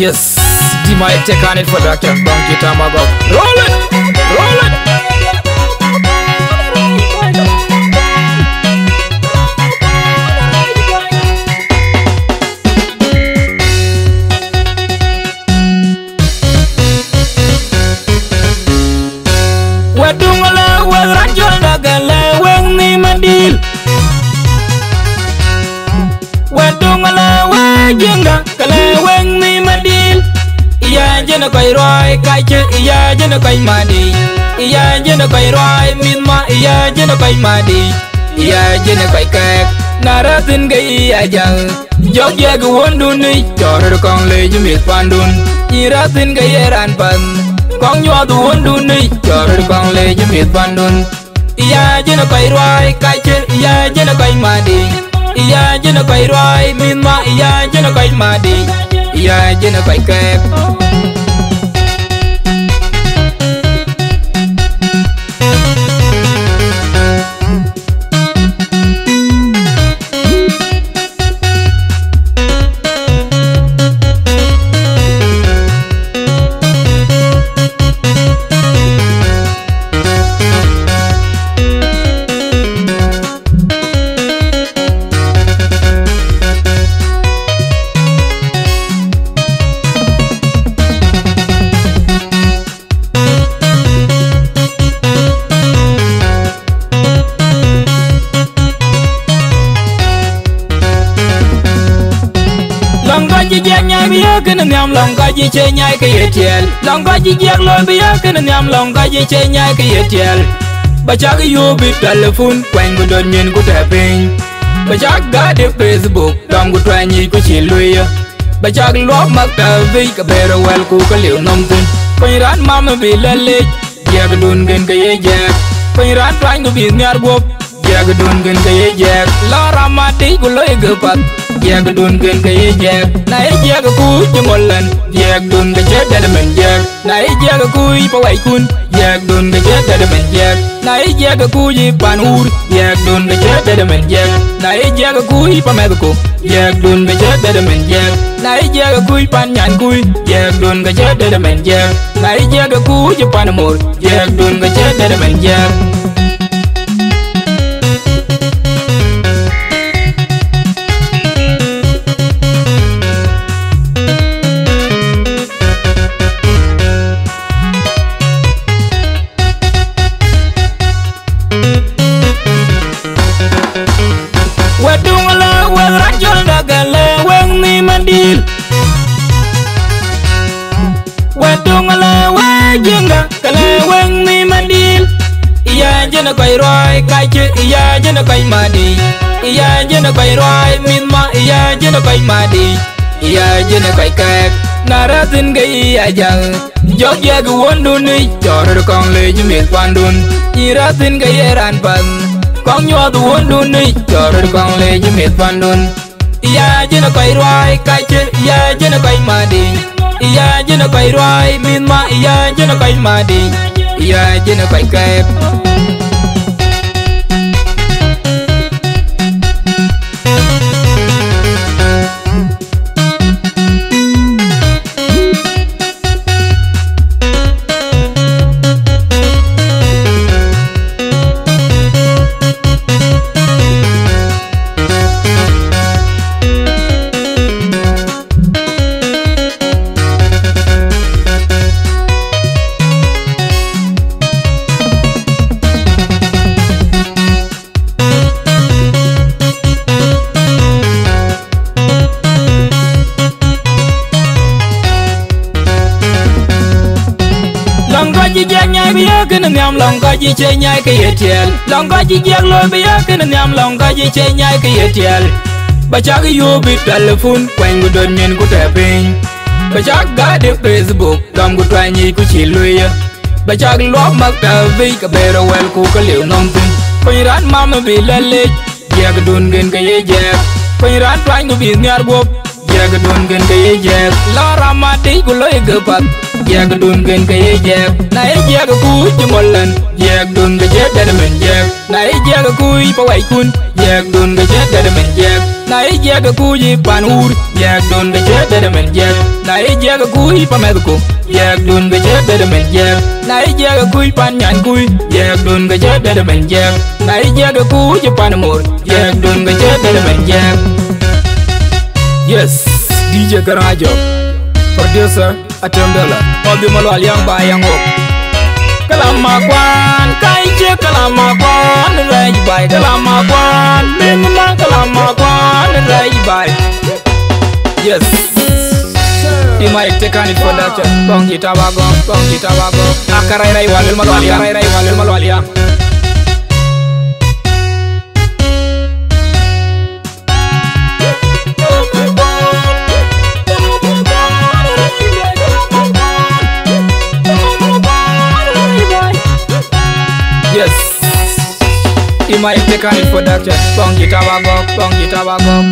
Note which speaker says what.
Speaker 1: Yes, D might take on it for Dr. Donkey Tamago. Roll it! Jena koy roy kaiche iya jena koy madi Iya jena koy roy minma iya jena koy madi Iya jena koy kek naratin ga iya jang Jog ya gu won du ni choror kong le ju mi pan jumit pandun Iratin ga yeran pan Kong yo du won du ni choror kong le ju mi jumit pandun Iya jena koy roy kaiche iya jena koy madi Iya jena koy roy minma iya jena koy madi Iya jena koy kek Lòng có chi giang nhai bia cái nằm nhầm lòng có chi chơi nhai cái yết tiel Lòng có chi giang lôi bia cái nằm nhầm lòng có chi chơi nhai cái yết tiel Bà chắc cái yêu bị telephone quanh của đồn nhìn của trẻ bình Bà chắc gã đi Facebook đồng của trẻ nhi của chị Lui Bà chắc lóp mặc tờ vi cả bè rồi well của cái liệu nông tin Quanh rán mama bị lên lịch Dạ cái đồn gần cái yết dạc Quanh rán quanh của bị nhạt gộp Dạ dun đồn gần cái yết Lo ramadi của lôi gỡ bật Dạ cái đồn gần cái yết dạc Nãy ku cái cú cho một lần. Dạ đồn cái chết đã mình ku Nãy dạ cái kun Dạ đồn cái chết đã men dạ Nãy dạ cái cú ý bàn ur Dạ đồn cái chết đã mình dạ Nãy dạ ku cú ý bảo mẹ cái cú Dạ đồn cái chết đã mình dạ ku dạ cái cú ý bàn nhàn cú Dạ đồn cái chết đã mình ku Nãy pan mur Dạ đồn cái na quay roi cái chứ iya chứ na quay mà đi iya chứ na quay roi min mà iya chứ na quay mà đi iya chứ na quay kẹt na ra tin cái iya chẳng giọt ya cứ quấn đun đi cho rồi con lê chứ miệt quan đun chỉ ra tin cái iya ran bằng con nhỏ tu quấn đun đi cho rồi con lê chứ miệt quan đun iya chứ na quay roi cái chứ iya chứ na quay mà đi iya chứ na quay roi min mà iya chứ na quay mà đi iya chứ na quay kẹt cái nằm nhầm lòng có chi chơi nhai cái yết tiền lòng có chi giang lôi giờ cái nằm nhầm lòng có chi chơi nhai cái yết tiền bà cha cái yêu bị telephone quanh của đơn nhìn của trẻ bình bà cha gã đẹp Facebook đồng của trai nhi của chị Lui bà cha cái lót mặc tờ vi cả bề rồi quen của cái liệu nông tin quanh rán mama bị lên lịch giờ cái đồn gần cái dây dẹp quanh rán trai của bị nhar buộc jag dun gen gần cái jag dạc lo ramadi của lôi gỡ bật Dạ cái đồn gần cái dạc na dạ cái cú cho một lần Dạ đồn cái chết đã mình dạc Nãy dạ cái cú bảo vậy kun jag dun cái jag đã men jag Na ye jag ku kuji pan ur jag dun ge jag dede men jag Na i jega kuji pa medko jag dun ge jag dede men jag Na i jega kuji pan nyan ku jag dun ge jag dede men jag Na ye jag ku kuji pan mur jag dun ge jag dede men jag Yes, DJ Garajo Producer Atembele Obi Malu Aliang Bayang Op Kalamakwan Kaije Kalamakwan Raji Bay Kalamakwan Kalama Kwan Raji Bay Yes. Di Imari tekani production Bong Jitawago Bong Jitawago Akarai Rai Walil Malu Aliang Akarai Rai Walil Malu Aliang yes. Imaitekanit production bongitawago bongitawago